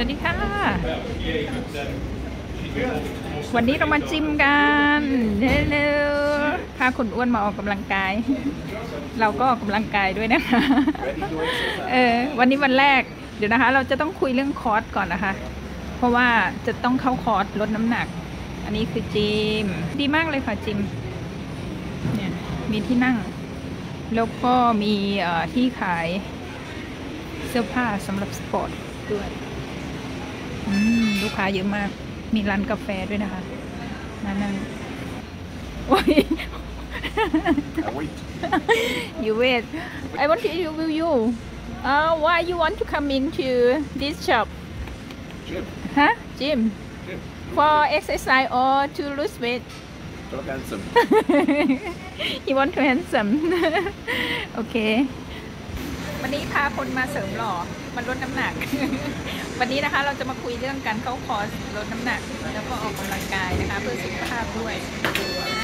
วัสดีค่ะ วันนี้เรามาจิมกันเร็วๆพาคนอ้วนมาออกกำลังกาย เราก็ออกกำลังกายด้วยนะคะ เออ วันนี้วันแรก เดี๋ยวนะคะ เราจะต้องคุยเรื่องคอร์สก่อนนะคะ เพราะว่าจะต้องเข้าคอร์สลดน้ำหนัก อันนี้คือจิม ดีมากเลยค่ะจิม เนี่ยมีที่นั่ง แล้วก็มีที่ขายเสื้อผ้าสำหรับสปอร์ตด้วย ลูกค้าเยอะมาก มีร้านกาแฟด้วยนะคะนั่นนั่งโอ้ย I wait. you wait I want to interview you uh, why you want to come into this shop Jim, huh gym Jim, for exercise or to lose weight look handsome. you want to handsome โอเค วันนี้พาคนมาเสริมหล่อมาลดน้ำหนัก วันนี้นะคะเราจะมาคุยเรื่องการเข้าคอร์สลดน้ำหนัก แล้วก็ออกกำลังกายนะคะ เพื่อสุขภาพด้วย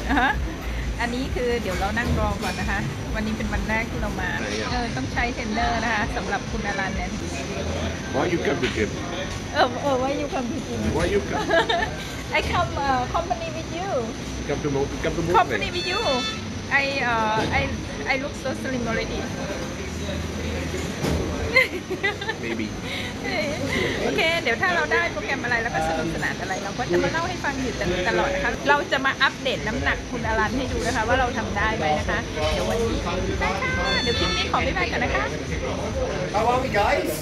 อะฮะอันนี้คือเดี๋ยวเรานั่งรอก่อนนะคะ วันนี้เป็นวันแรกที่เรามาเออต้องใช้เทรนเนอร์นะคะสำหรับคุณอรันเนี่ย Why you come to gym? เออเออ why you come to gym Why you come? I come uh, company with you Come to mo- come to company movement. with you I uh, I I look so slim already Maybe. โอเค เดี๋ยวถ้าเราได้โปรแกรมอะไรแล้วก็สนุกสนานอะไร เราก็จะมาเล่าให้ฟังอยู่ตลอดนะคะ เราจะมาอัปเดตน้ำหนักคุณอรันให้ดูนะคะ ว่าเราทำได้ไหมนะคะ เดี๋ยววันนี้ไปค่ะ เดี๋ยวคลิปนี้ขอบ๊ายบายก่อนนะคะ How are we, guys?